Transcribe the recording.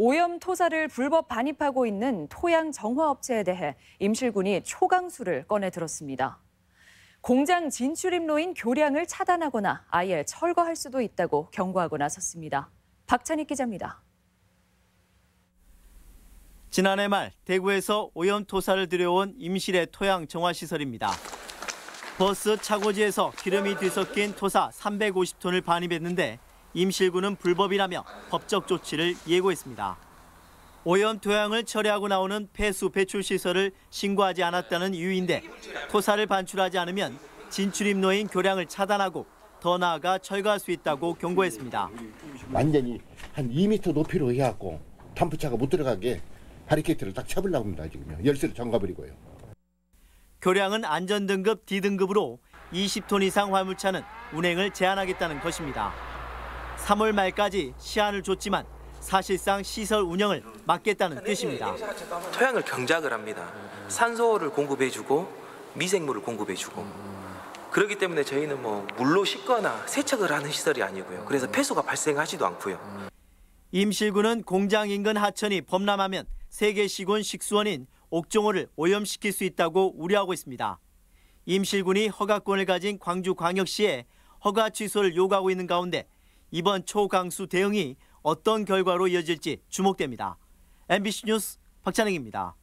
오염 토사를 불법 반입하고 있는 토양 정화업체에 대해 임실군이 초강수를 꺼내 들었습니다. 공장 진출입로인 교량을 차단하거나 아예 철거할 수도 있다고 경고하고 나섰습니다. 박찬익 기자입니다. 지난해 말 대구에서 오염 토사를 들여온 임실의 토양 정화 시설입니다. 버스 차고지에서 기름이 뒤섞인 토사 350톤을 반입했는데 임실군은 불법이라며 법적 조치를 예고했습니다. 오염 토양을 처리하고 나오는 폐수 배출 시설을 신고하지 않았다는 이유인데 토사를 반출하지 않으면 진출입로인 교량을 차단하고 더 나아가 철거할 수 있다고 경고했습니다. 완전히 한 2m 높이로 해갖고 덤프차가 못 들어가게 바리케이트를 딱 쳐보려고 합니다 지금요 열쇠를 잠가버리고요 교량은 안전등급 D등급으로 20톤 이상 화물차는 운행을 제한하겠다는 것입니다. 3월 말까지 시한을 줬지만 사실상 시설 운영을 막겠다는 뜻입니다. 토양을 경작을 합니다. 산소를 공급해주고 미생물을 공급해주고 그렇기 때문에 저희는 뭐 물로 씻거나 세척을 하는 시설이 아니고요. 그래서 폐수가 발생하지도 않고요. 임실군은 공장 인근 하천이 범람하면 세계 시군 식수원인 옥종호를 오염시킬 수 있다고 우려하고 있습니다. 임실군이 허가권을 가진 광주광역시에 허가 취소를 요구하고 있는 가운데 이번 초강수 대응이 어떤 결과로 이어질지 주목됩니다. MBC 뉴스 박찬영입니다.